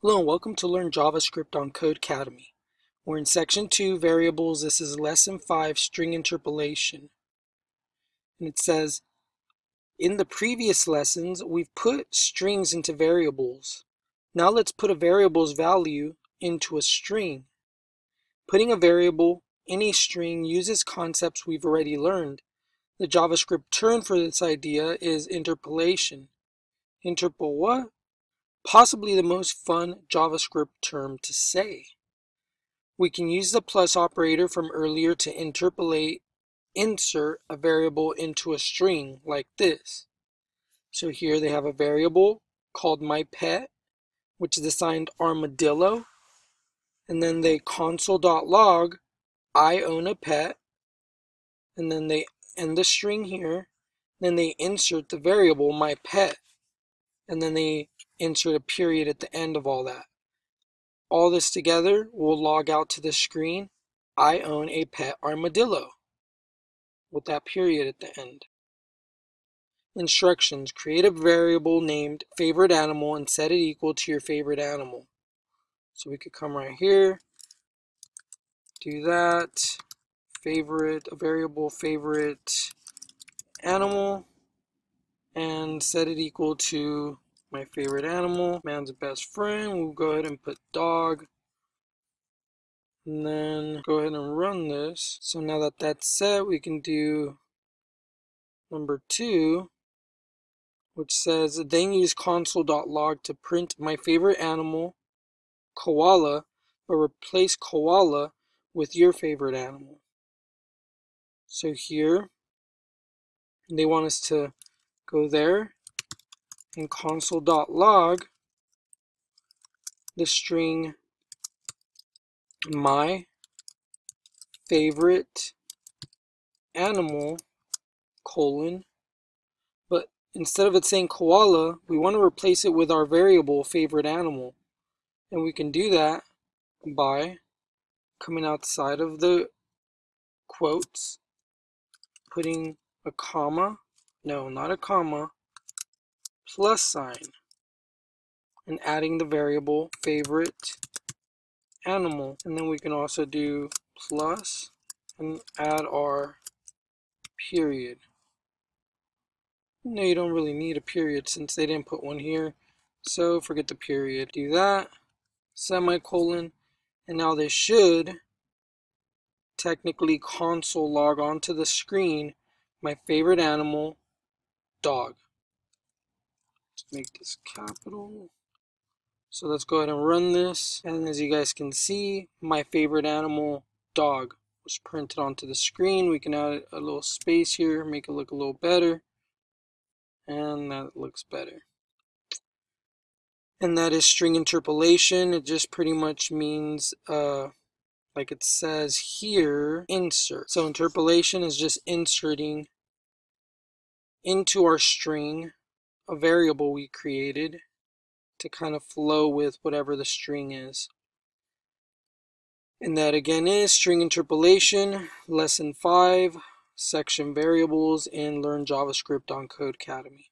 Hello and welcome to Learn JavaScript on Codecademy. We're in section 2, variables. This is lesson 5, string interpolation. And it says, in the previous lessons, we've put strings into variables. Now let's put a variable's value into a string. Putting a variable in a string uses concepts we've already learned. The JavaScript term for this idea is interpolation. Interpol what? Possibly the most fun JavaScript term to say. We can use the plus operator from earlier to interpolate, insert a variable into a string like this. So here they have a variable called my pet, which is assigned armadillo. And then they console.log, I own a pet. And then they end the string here. Then they insert the variable my pet. And then they insert a period at the end of all that. All this together will log out to the screen. I own a pet armadillo with that period at the end. Instructions. Create a variable named favorite animal and set it equal to your favorite animal. So we could come right here, do that, favorite, a variable favorite animal, and set it equal to my favorite animal, man's best friend. We'll go ahead and put dog. And then go ahead and run this. So now that that's set, we can do number two, which says then use console.log to print my favorite animal, koala, but replace koala with your favorite animal. So here, they want us to go there in console.log the string my favorite animal colon. But instead of it saying koala we want to replace it with our variable favorite animal. And we can do that by coming outside of the quotes putting a comma no not a comma plus sign and adding the variable favorite animal. And then we can also do plus and add our period. No, you don't really need a period since they didn't put one here. So forget the period. Do that, semicolon, and now this should technically console log onto the screen my favorite animal, dog Let's make this capital. So let's go ahead and run this. And as you guys can see, my favorite animal, dog, was printed onto the screen. We can add a little space here, make it look a little better. And that looks better. And that is string interpolation. It just pretty much means, uh, like it says here, insert. So interpolation is just inserting into our string a variable we created to kind of flow with whatever the string is. And that again is string interpolation, lesson 5, section variables, and learn JavaScript on Codecademy.